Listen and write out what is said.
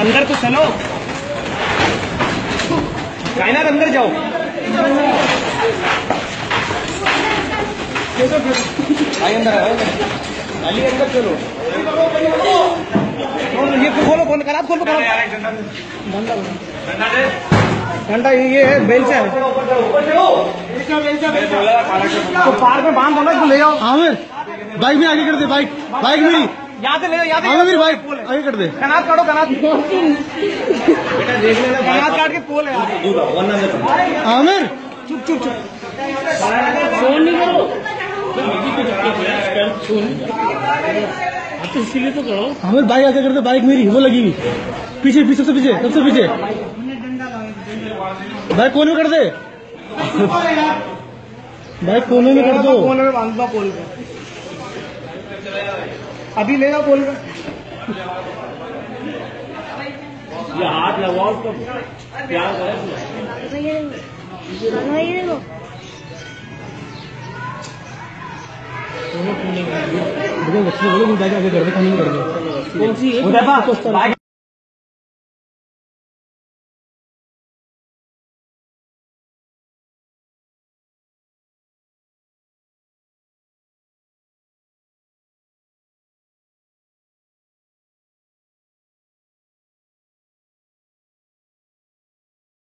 अंदर तो चलो। चाइना अंदर जाओ। आई अंदर अली अंदर। चलो। ये खोलो खोलो करा खोलो करा घंटा ये ये है बेल से है। तो पार्क में बाँध दो ना इसको ले जाओ आमिर बाइक में आगे कर दे बाइक बाइक में। यहाँ से ले जाओ यहाँ से बाइक आगे कर दे। कनात काटो कनात। बेटा देख लेना कनात काट के पोल है आमिर। चुप चुप चुप। आमिर बाइक आगे कर दे बाइक मेरी वो लगी। हुई पीछे पीछे सबसे पीछे सबसे पीछे। बाइक कोने में कर दे। बाइक कोने में कर दो। कोने में बाँध दो पोल पे अभी ले जाओ रहा ये हाथ लगाओ तो प्यार करो बोलो बोलो कोने सी है